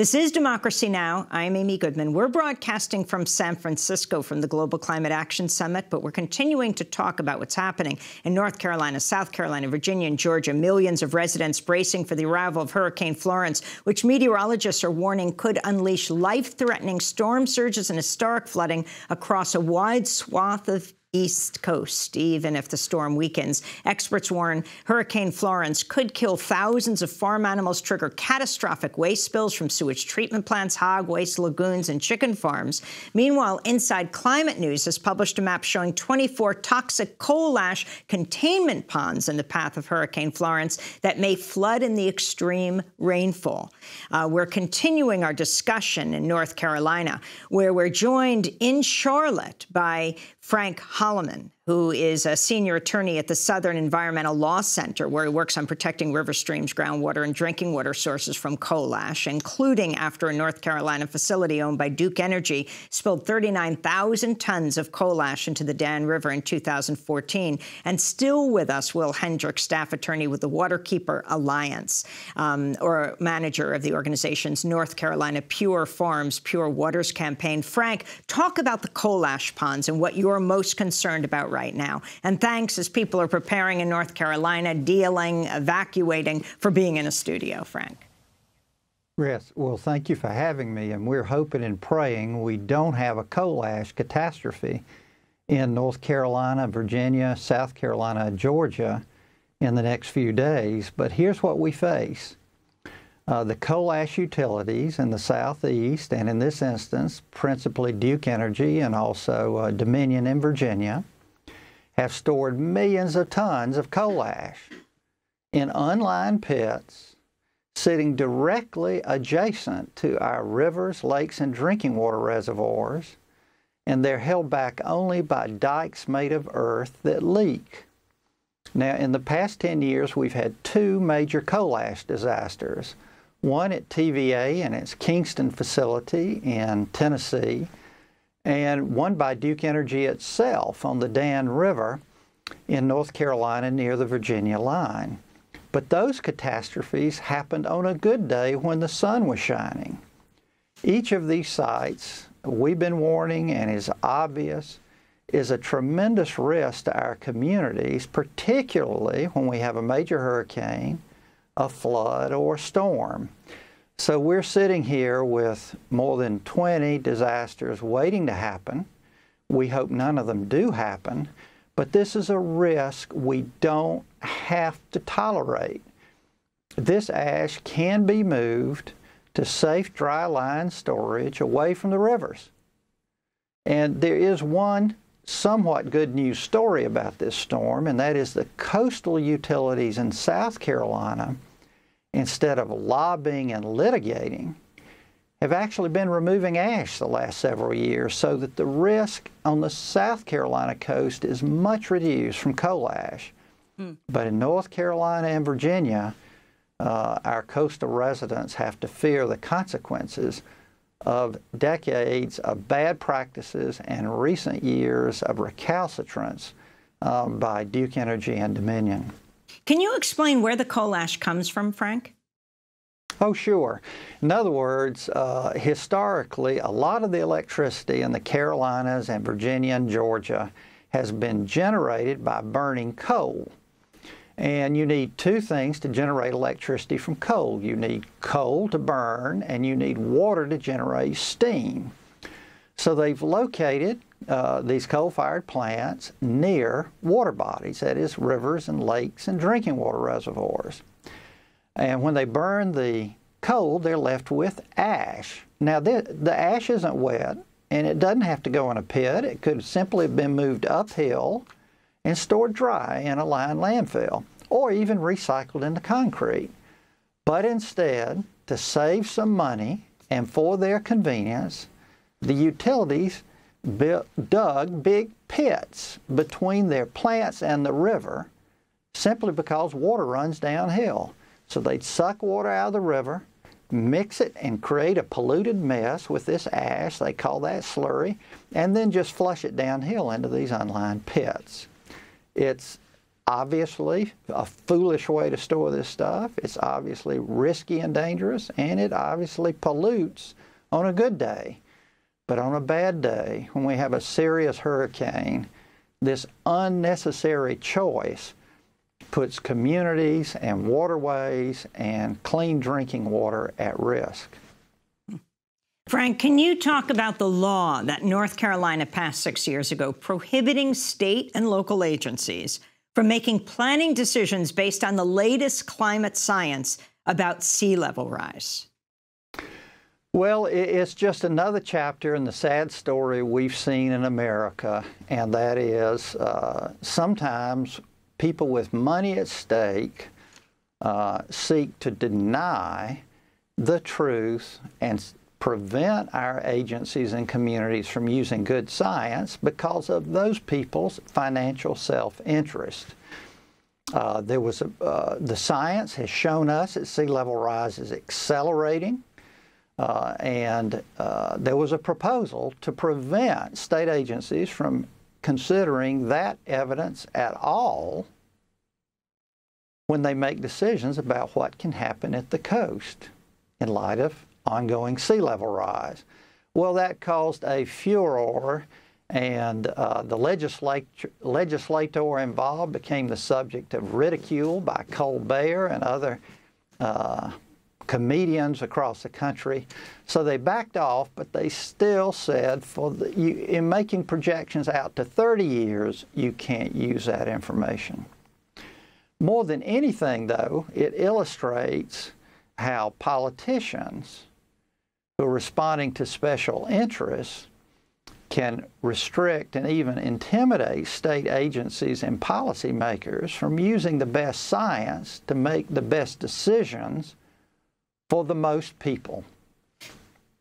This is Democracy Now! I'm Amy Goodman. We're broadcasting from San Francisco from the Global Climate Action Summit, but we're continuing to talk about what's happening in North Carolina, South Carolina, Virginia, and Georgia. Millions of residents bracing for the arrival of Hurricane Florence, which meteorologists are warning could unleash life-threatening storm surges and historic flooding across a wide swath of East Coast, even if the storm weakens. Experts warn Hurricane Florence could kill thousands of farm animals, trigger catastrophic waste spills from sewage treatment plants, hog waste lagoons, and chicken farms. Meanwhile, Inside Climate News has published a map showing 24 toxic coal ash containment ponds in the path of Hurricane Florence that may flood in the extreme rainfall. Uh, we're continuing our discussion in North Carolina, where we're joined in Charlotte by Frank Holleman, who is a senior attorney at the Southern Environmental Law Center, where he works on protecting river streams, groundwater, and drinking water sources from coal ash, including after a North Carolina facility owned by Duke Energy spilled 39,000 tons of coal ash into the Dan River in 2014. And still with us, Will Hendrick, staff attorney with the Waterkeeper Alliance, um, or manager of the organization's North Carolina Pure Farms, Pure Waters campaign. Frank, talk about the coal ash ponds and what you're most concerned about right right now. And thanks as people are preparing in North Carolina, dealing, evacuating, for being in a studio, Frank. Yes, well, thank you for having me. And we're hoping and praying we don't have a coal ash catastrophe in North Carolina, Virginia, South Carolina, Georgia in the next few days. But here's what we face. Uh, the coal ash utilities in the southeast, and in this instance, principally Duke Energy and also uh, Dominion in Virginia, have stored millions of tons of coal ash in unlined pits sitting directly adjacent to our rivers, lakes, and drinking water reservoirs, and they're held back only by dikes made of earth that leak. Now, in the past 10 years, we've had two major coal ash disasters. One at TVA and its Kingston facility in Tennessee, and one by Duke Energy itself on the Dan River in North Carolina near the Virginia line. But those catastrophes happened on a good day when the sun was shining. Each of these sites, we've been warning and is obvious, is a tremendous risk to our communities, particularly when we have a major hurricane, a flood, or a storm. So we're sitting here with more than 20 disasters waiting to happen. We hope none of them do happen, but this is a risk we don't have to tolerate. This ash can be moved to safe dry line storage away from the rivers. And there is one somewhat good news story about this storm, and that is the coastal utilities in South Carolina instead of lobbying and litigating, have actually been removing ash the last several years so that the risk on the South Carolina coast is much reduced from coal ash. Hmm. But in North Carolina and Virginia, uh, our coastal residents have to fear the consequences of decades of bad practices and recent years of recalcitrance um, by Duke Energy and Dominion. Can you explain where the coal ash comes from, Frank? Oh, sure. In other words, uh, historically, a lot of the electricity in the Carolinas and Virginia and Georgia has been generated by burning coal. And you need two things to generate electricity from coal. You need coal to burn, and you need water to generate steam. So they've located uh, these coal-fired plants near water bodies, that is rivers and lakes and drinking water reservoirs. And when they burn the coal, they're left with ash. Now, the, the ash isn't wet, and it doesn't have to go in a pit. It could simply have been moved uphill and stored dry in a lined landfill, or even recycled into concrete. But instead, to save some money and for their convenience, the utilities built, dug big pits between their plants and the river simply because water runs downhill. So they'd suck water out of the river, mix it and create a polluted mess with this ash, they call that slurry, and then just flush it downhill into these unlined pits. It's obviously a foolish way to store this stuff. It's obviously risky and dangerous, and it obviously pollutes on a good day. But on a bad day, when we have a serious hurricane, this unnecessary choice puts communities and waterways and clean drinking water at risk. Frank, can you talk about the law that North Carolina passed six years ago prohibiting state and local agencies from making planning decisions based on the latest climate science about sea level rise? Well, it's just another chapter in the sad story we've seen in America, and that is uh, sometimes people with money at stake uh, seek to deny the truth and prevent our agencies and communities from using good science because of those people's financial self-interest. Uh, there was a, uh, the science has shown us that sea level rise is accelerating, uh, and uh, there was a proposal to prevent state agencies from considering that evidence at all when they make decisions about what can happen at the coast in light of ongoing sea level rise. Well, that caused a furor, and uh, the legislator, legislator involved became the subject of ridicule by Colbert and other uh, comedians across the country. So they backed off, but they still said, for the, you, in making projections out to 30 years, you can't use that information. More than anything, though, it illustrates how politicians who are responding to special interests can restrict and even intimidate state agencies and policymakers from using the best science to make the best decisions for the most people.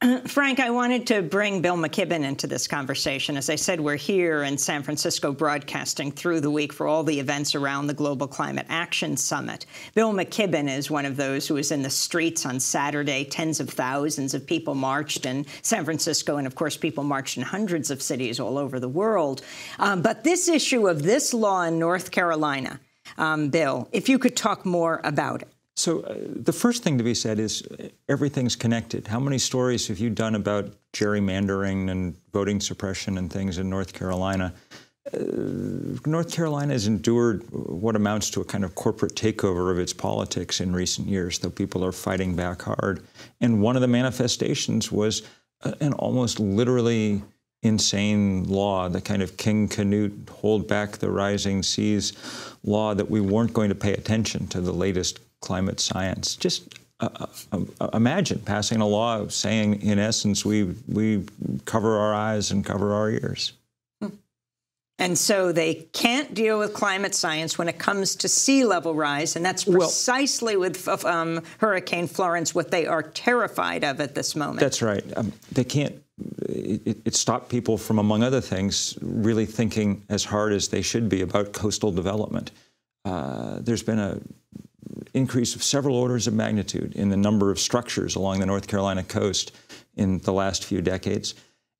Frank, I wanted to bring Bill McKibben into this conversation. As I said, we're here in San Francisco broadcasting through the week for all the events around the Global Climate Action Summit. Bill McKibben is one of those who was in the streets on Saturday. Tens of thousands of people marched in San Francisco, and of course, people marched in hundreds of cities all over the world. Um, but this issue of this law in North Carolina, um, Bill, if you could talk more about it. So uh, the first thing to be said is uh, everything's connected. How many stories have you done about gerrymandering and voting suppression and things in North Carolina? Uh, North Carolina has endured what amounts to a kind of corporate takeover of its politics in recent years, though people are fighting back hard. And one of the manifestations was uh, an almost literally insane law, the kind of King Canute, hold back the rising seas law that we weren't going to pay attention to the latest climate science. Just uh, uh, uh, imagine passing a law saying, in essence, we, we cover our eyes and cover our ears. Hmm. And so they can't deal with climate science when it comes to sea level rise, and that's precisely well, with um, Hurricane Florence what they are terrified of at this moment. That's right. Um, they can't. It, it, stopped people from, among other things, really thinking as hard as they should be about coastal development. Uh, there's been a increase of several orders of magnitude in the number of structures along the North Carolina coast in the last few decades.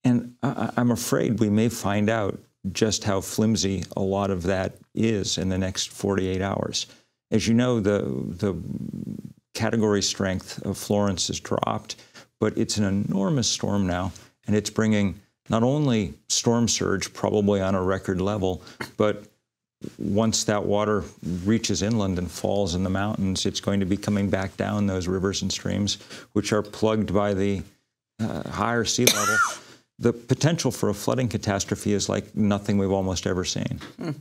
And I, I'm afraid we may find out just how flimsy a lot of that is in the next 48 hours. As you know, the, the category strength of Florence has dropped, but it's an enormous storm now, and it's bringing not only storm surge, probably on a record level, but once that water reaches inland and falls in the mountains, it's going to be coming back down those rivers and streams, which are plugged by the uh, higher sea level. the potential for a flooding catastrophe is like nothing we've almost ever seen. Mm.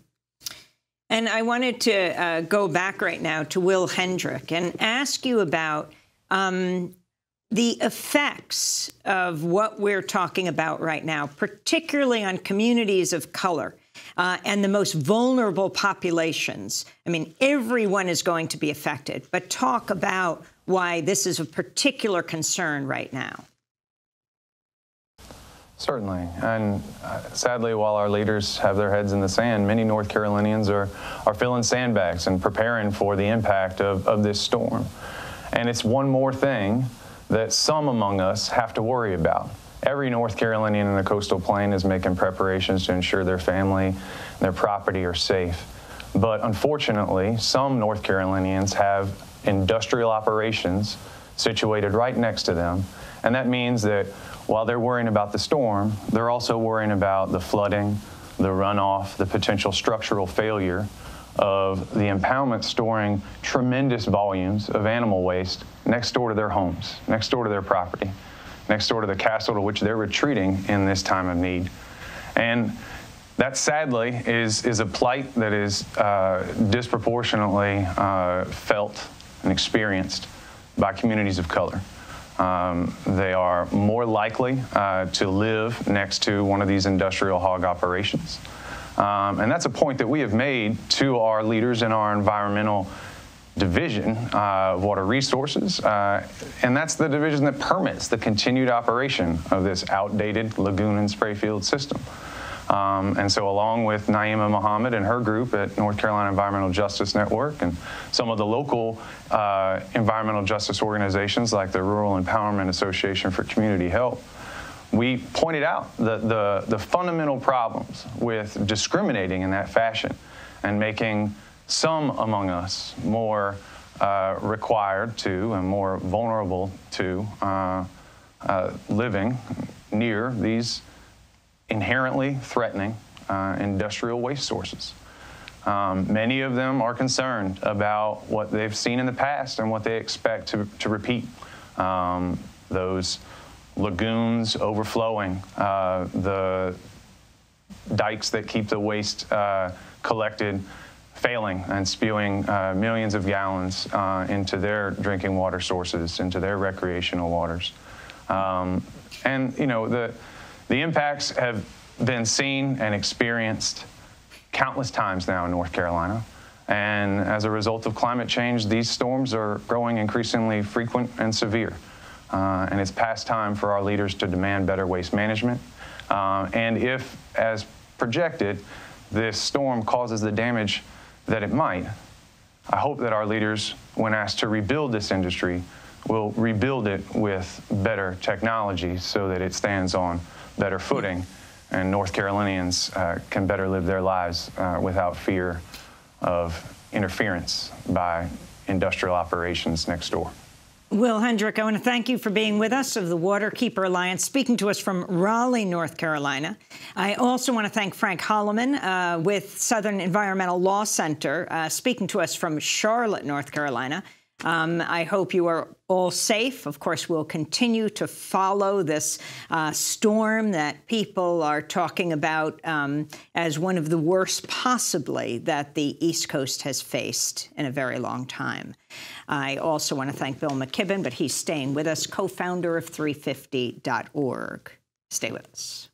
And I wanted to uh, go back right now to Will Hendrick and ask you about um, the effects of what we're talking about right now, particularly on communities of color uh, and the most vulnerable populations. I mean, everyone is going to be affected, but talk about why this is a particular concern right now. Certainly. And uh, sadly, while our leaders have their heads in the sand, many North Carolinians are, are filling sandbags and preparing for the impact of, of this storm. And it's one more thing that some among us have to worry about every North Carolinian in the coastal plain is making preparations to ensure their family and their property are safe. But unfortunately, some North Carolinians have industrial operations situated right next to them. And that means that while they're worrying about the storm, they're also worrying about the flooding, the runoff, the potential structural failure of the impoundment storing tremendous volumes of animal waste next door to their homes, next door to their property, next door to the castle to which they're retreating in this time of need. And that sadly is, is a plight that is uh, disproportionately uh, felt and experienced by communities of color. Um, they are more likely uh, to live next to one of these industrial hog operations. Um, and that's a point that we have made to our leaders in our environmental division uh, of water resources, uh, and that's the division that permits the continued operation of this outdated lagoon and spray field system. Um, and so along with Naeema Muhammad and her group at North Carolina Environmental Justice Network and some of the local uh, environmental justice organizations like the Rural Empowerment Association for Community Health, we pointed out the, the, the fundamental problems with discriminating in that fashion and making some among us more uh, required to and more vulnerable to uh, uh, living near these inherently threatening uh, industrial waste sources. Um, many of them are concerned about what they've seen in the past and what they expect to, to repeat. Um, those lagoons overflowing, uh, the dikes that keep the waste uh, collected failing and spewing uh, millions of gallons uh, into their drinking water sources, into their recreational waters. Um, and, you know, the, the impacts have been seen and experienced countless times now in North Carolina. And as a result of climate change, these storms are growing increasingly frequent and severe. Uh, and it's past time for our leaders to demand better waste management. Uh, and if, as projected, this storm causes the damage that it might, I hope that our leaders, when asked to rebuild this industry, will rebuild it with better technology so that it stands on better footing and North Carolinians uh, can better live their lives uh, without fear of interference by industrial operations next door. Will Hendrick, I want to thank you for being with us of the Waterkeeper Alliance, speaking to us from Raleigh, North Carolina. I also want to thank Frank Holleman uh, with Southern Environmental Law Center, uh, speaking to us from Charlotte, North Carolina. Um, I hope you are all safe. Of course, we'll continue to follow this uh, storm that people are talking about um, as one of the worst possibly that the East Coast has faced in a very long time. I also want to thank Bill McKibben, but he's staying with us, co-founder of 350.org. Stay with us.